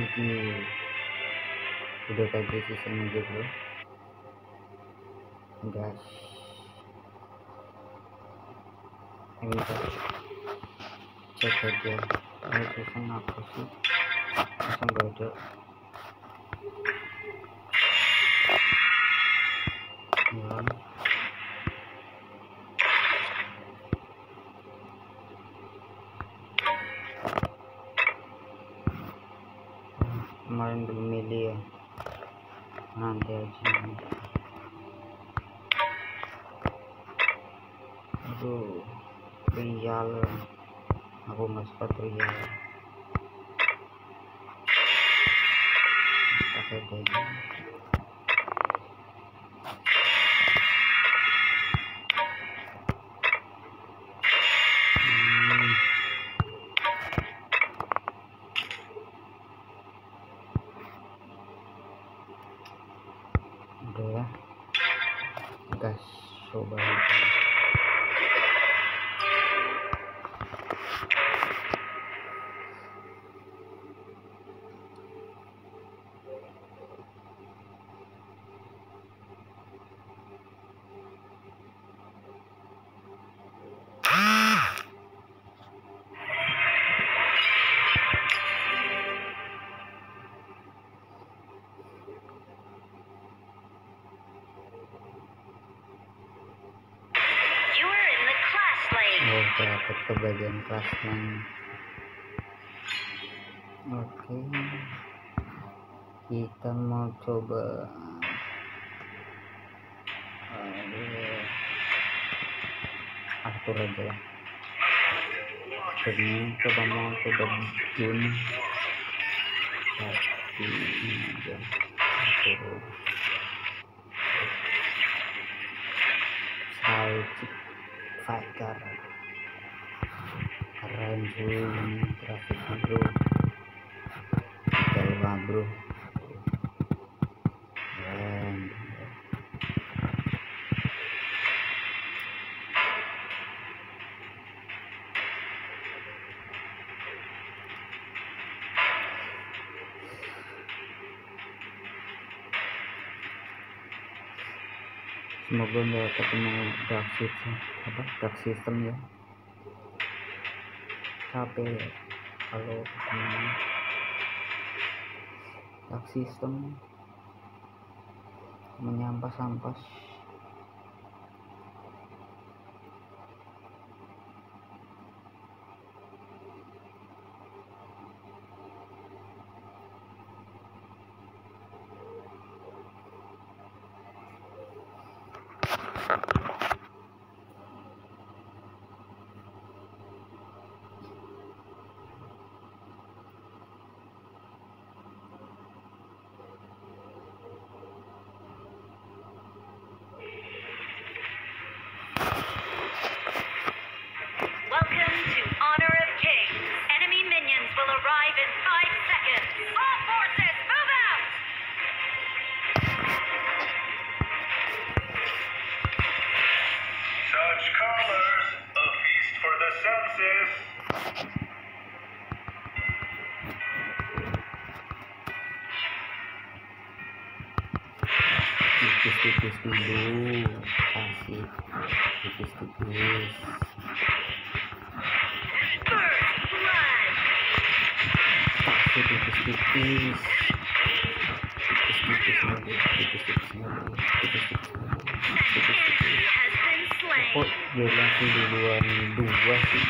ini udah kayak season aja bro gas ini cek aja. Ini season apa sih? Masa nggak ada Bulan. kemarin belum milih ya nanti aja aduh trial aku nggak suka trial pakai ke bagian kelasnya oke. Kita mau coba Aduh. Arthur aja lah. Akhirnya coba mau coba Jun tapi ini aja. Psychic Fighter keren ini grafiknya semoga nggak ketemu dark system apa dark system ya capek ya. Kalau ketemu dark system menyampas tipis-tipis dulu kasih. Tipis-tipis. Kasih tipis-tipis. Tipis-tipis lagi tipis-tipis lagi tipis-tipis kok dia duluan dua sih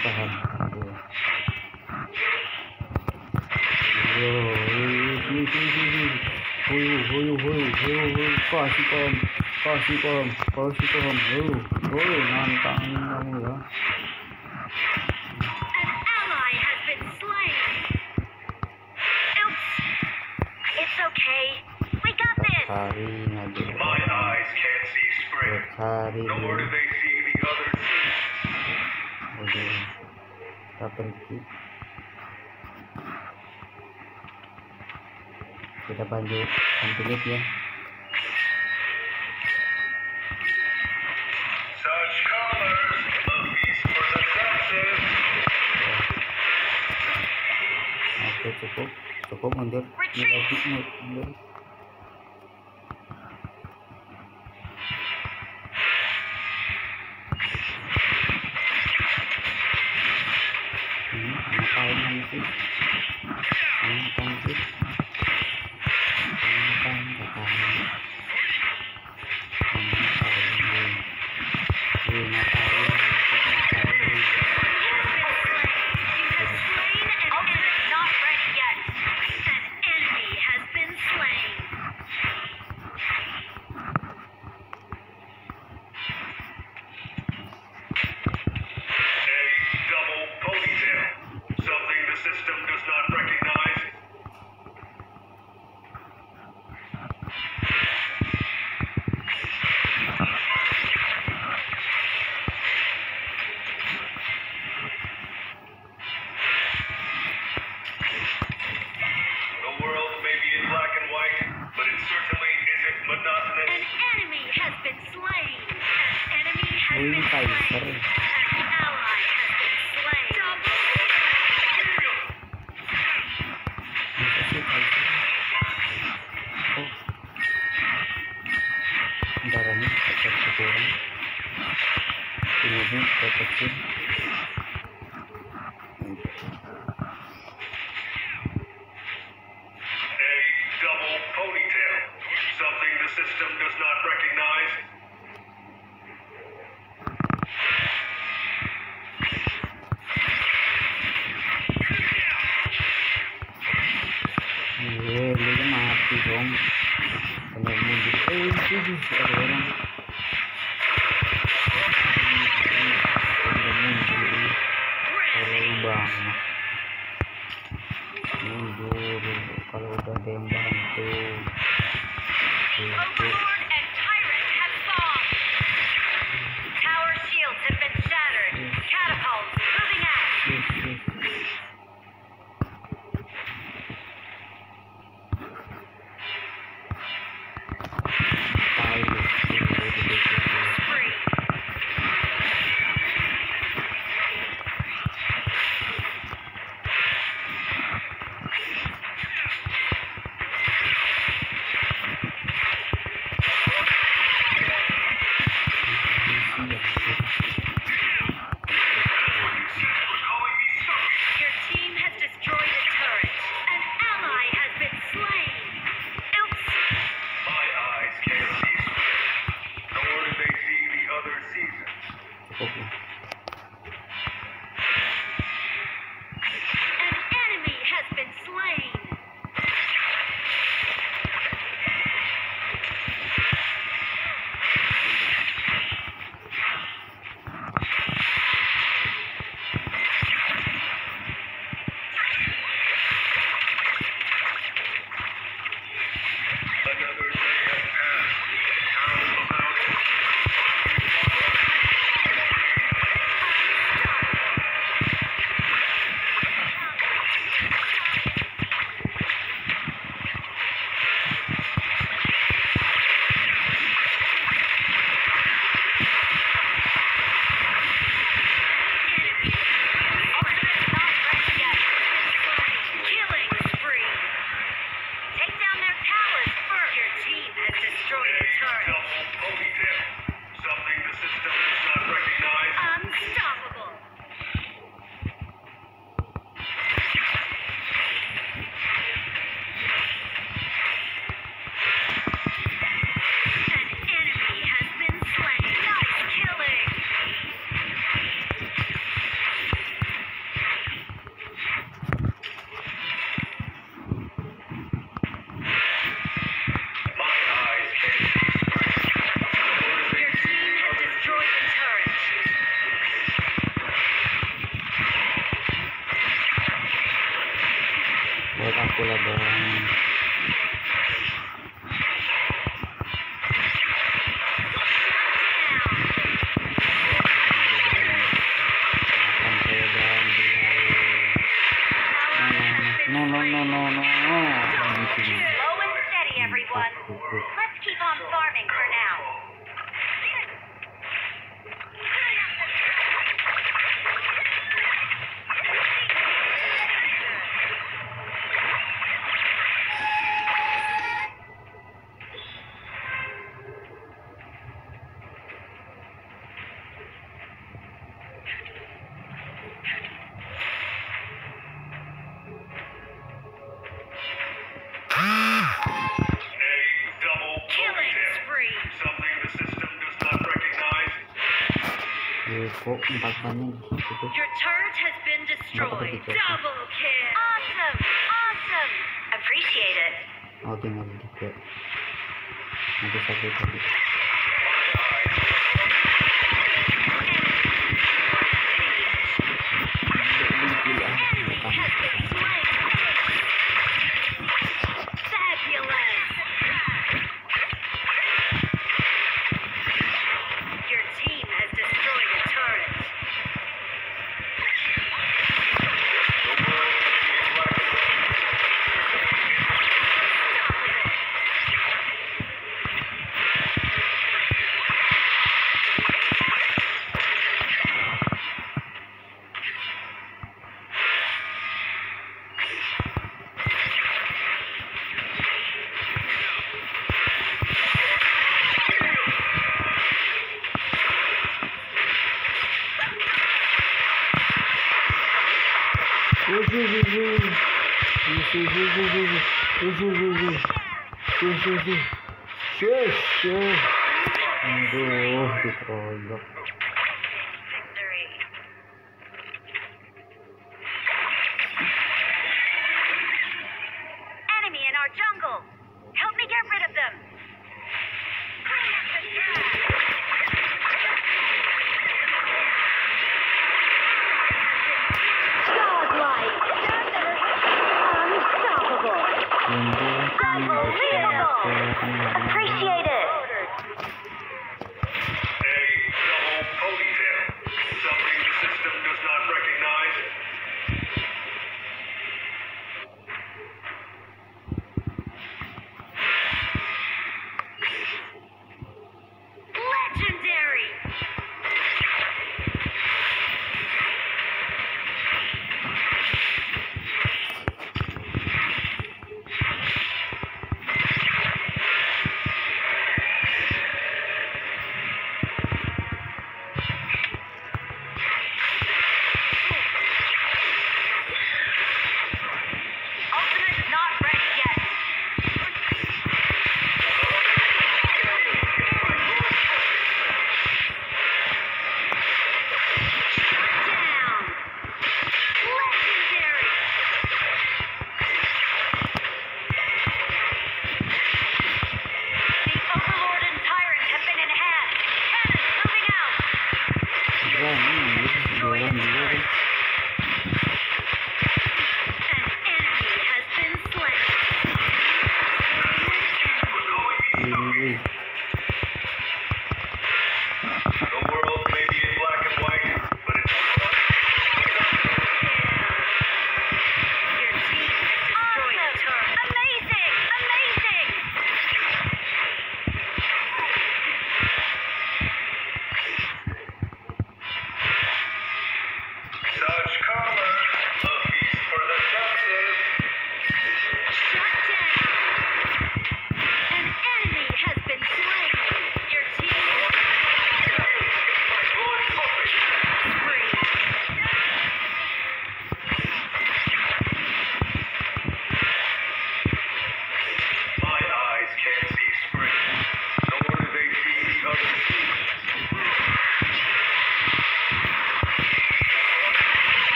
paham kasih paham kasih paham kasih paham oh oh nantang kamu ya Okay, we got this. My eyes can't see spring, No more they penting kita bantu tulis ya. Oke, cukup. Cukup mundur. Mundur mundur. been slain. Enemy has been slain. العمر فالهرمون بيتقاوم تيجي في الورم Your turret has been destroyed. Double kill. Awesome. Awesome. Appreciate it. oh tinggal tiga nanti satu tadi Enemy has been Aduh, dikeroyok. Victory. Enemy in our jungle. Help me get rid of them. Appreciate it. So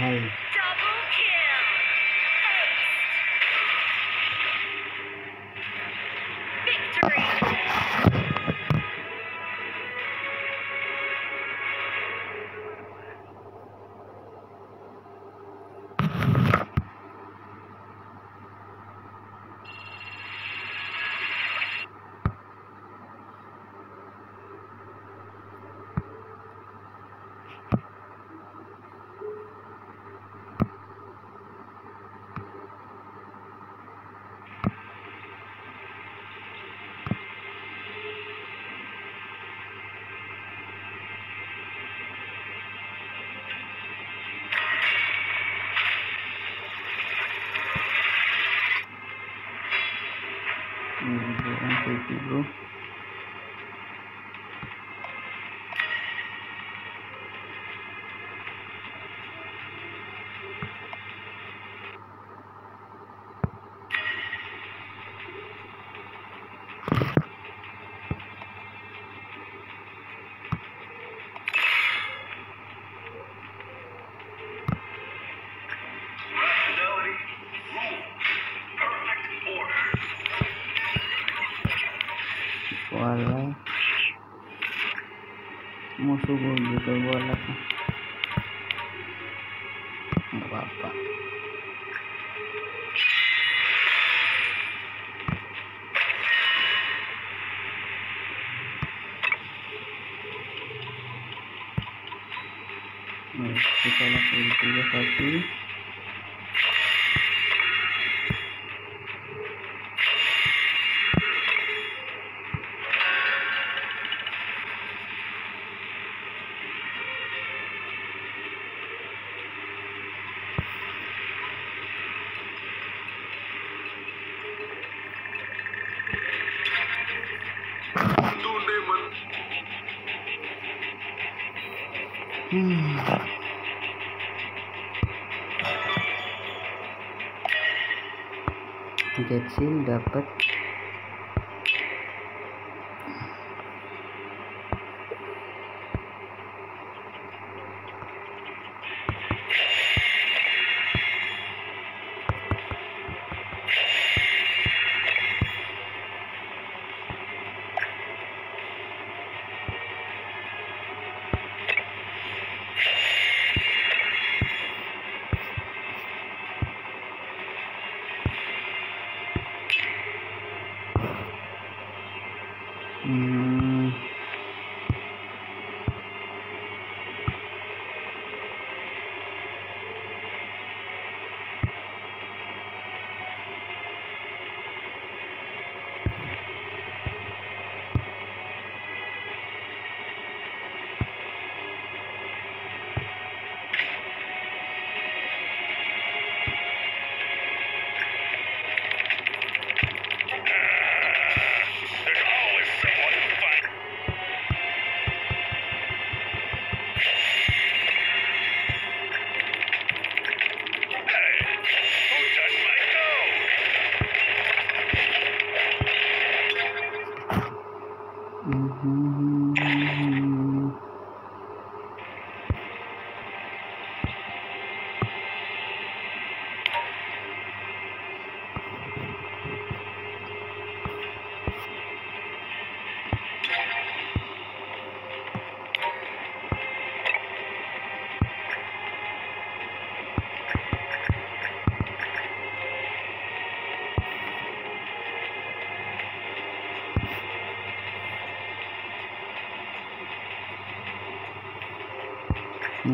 home. Musuh gue gitu bola tuh. Nggak apa-apa. Nah, kita lakukan tiga satu. Jetsil dapat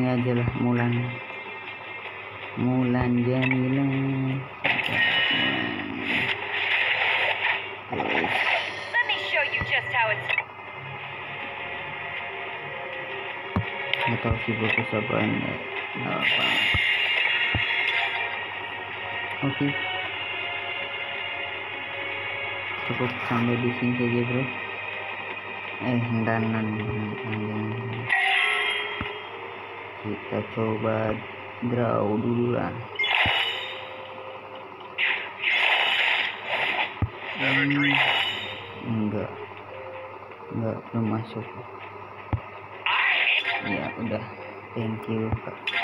ini aja lah Mulan. Mulan Jamila. Terus Let me show you just how it's nggak tahu sih bagus apaan ya nggak apa. Oke. Cukup sampai di sini saja bro. Eh danan kita coba draw dulu lah dream. enggak enggak belum masuk ya udah thank you Kak.